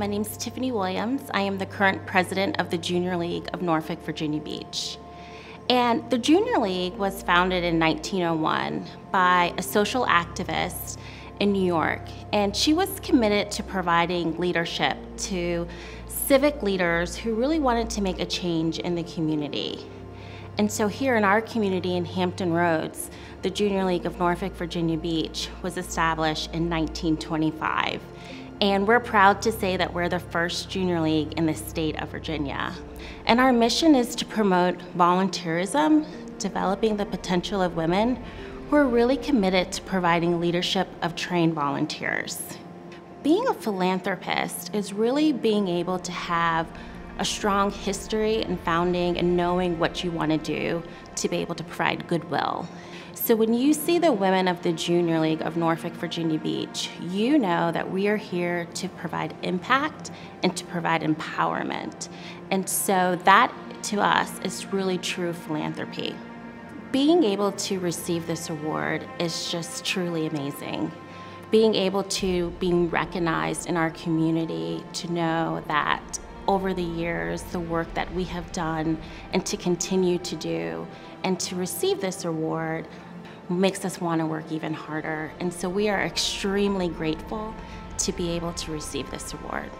my name is Tiffany Williams. I am the current president of the Junior League of Norfolk, Virginia Beach. And the Junior League was founded in 1901 by a social activist in New York. And she was committed to providing leadership to civic leaders who really wanted to make a change in the community. And so here in our community in Hampton Roads, the Junior League of Norfolk, Virginia Beach was established in 1925. And we're proud to say that we're the first junior league in the state of Virginia. And our mission is to promote volunteerism, developing the potential of women who are really committed to providing leadership of trained volunteers. Being a philanthropist is really being able to have a strong history and founding and knowing what you want to do to be able to provide goodwill. So when you see the women of the Junior League of Norfolk, Virginia Beach, you know that we are here to provide impact and to provide empowerment. And so that to us is really true philanthropy. Being able to receive this award is just truly amazing. Being able to be recognized in our community to know that over the years, the work that we have done and to continue to do and to receive this award makes us want to work even harder. And so we are extremely grateful to be able to receive this award.